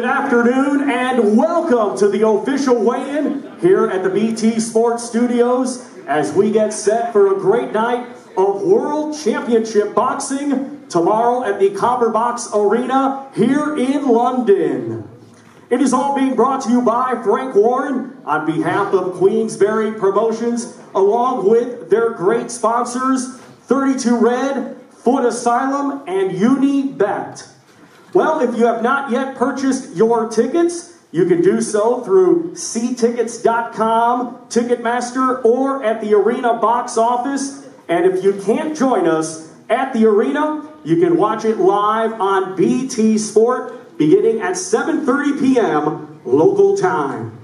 afternoon and welcome to the official weigh-in here at the BT Sports Studios as we get set for a great night of World Championship Boxing tomorrow at the Copper Box Arena here in London. It is all being brought to you by Frank Warren on behalf of Queensberry Promotions along with their great sponsors 32 Red, Foot Asylum, and Unibet. Well, if you have not yet purchased your tickets, you can do so through seetickets.com, Ticketmaster, or at the Arena box office. And if you can't join us at the Arena, you can watch it live on BT Sport beginning at 7:30 p.m. local time.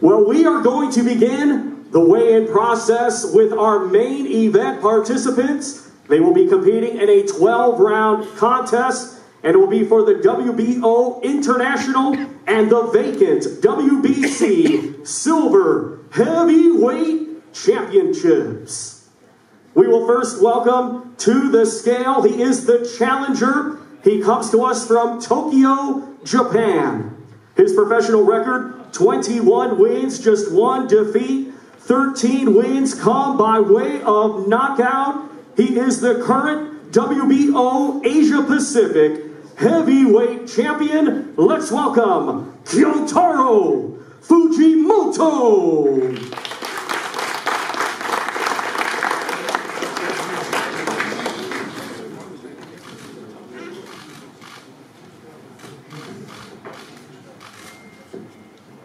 Well, we are going to begin the weigh-in process with our main event participants. They will be competing in a 12 round contest, and it will be for the WBO International and the vacant WBC Silver Heavyweight Championships. We will first welcome to the scale. He is the challenger. He comes to us from Tokyo, Japan. His professional record 21 wins, just one defeat, 13 wins come by way of knockout. He is the current WBO Asia Pacific heavyweight champion. Let's welcome Kyotaro Fujimoto.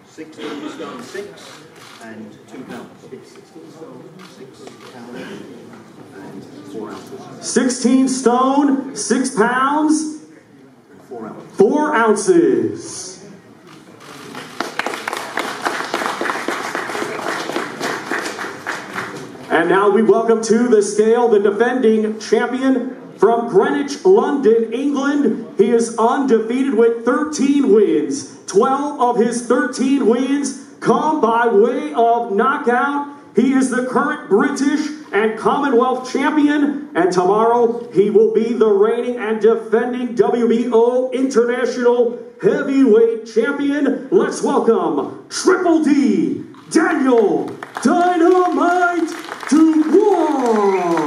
Sixteen stone six and two pounds and four ounces. 16 stone, 6 pounds, Four ounces. And now we welcome to the scale the defending champion from Greenwich, London, England. He is undefeated with 13 wins. 12 of his 13 wins come by way of knockout. He is the current British and Commonwealth champion, and tomorrow he will be the reigning and defending WBO International Heavyweight Champion. Let's welcome Triple D Daniel Dynamite Dubois.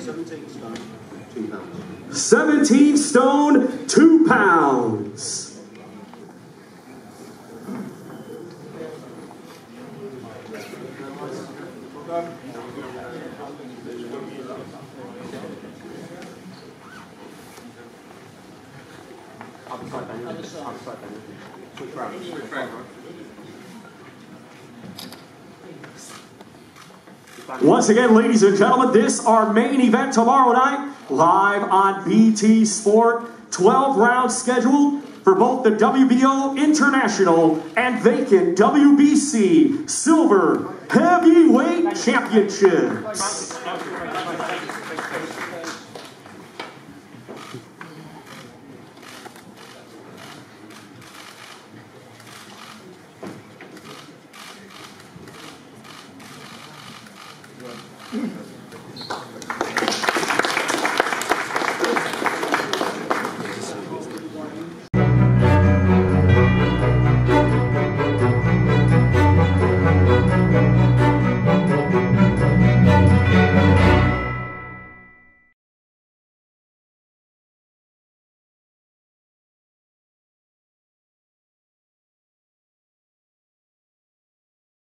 Seventeen stone, two pounds. 17 stone, 2 pounds. Once again, ladies and gentlemen, this our main event tomorrow night, live on BT Sport. 12 rounds scheduled for both the WBO International and vacant WBC Silver Heavyweight Championships.